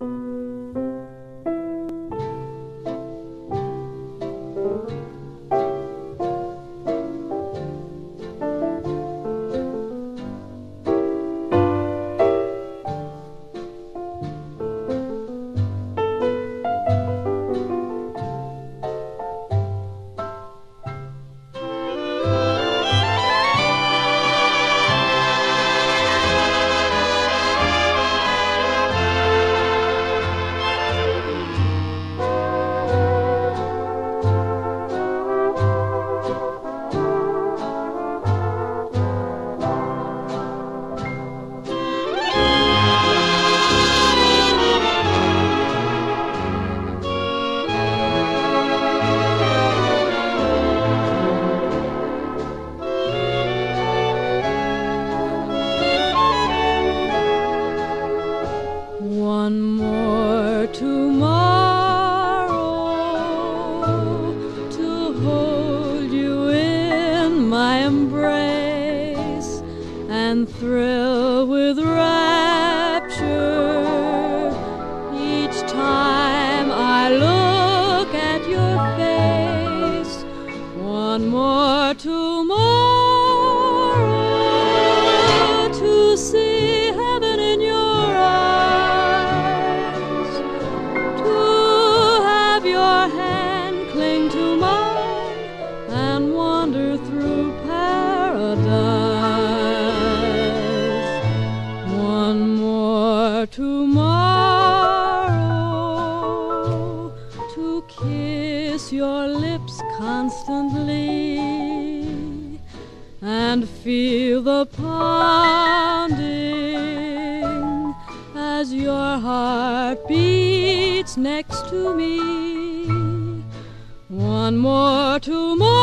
One more tomorrow to hold you in my embrace and thrill with rapture each time I look at your face. One more tomorrow to kiss your lips constantly and feel the pounding as your heart beats next to me. One more tomorrow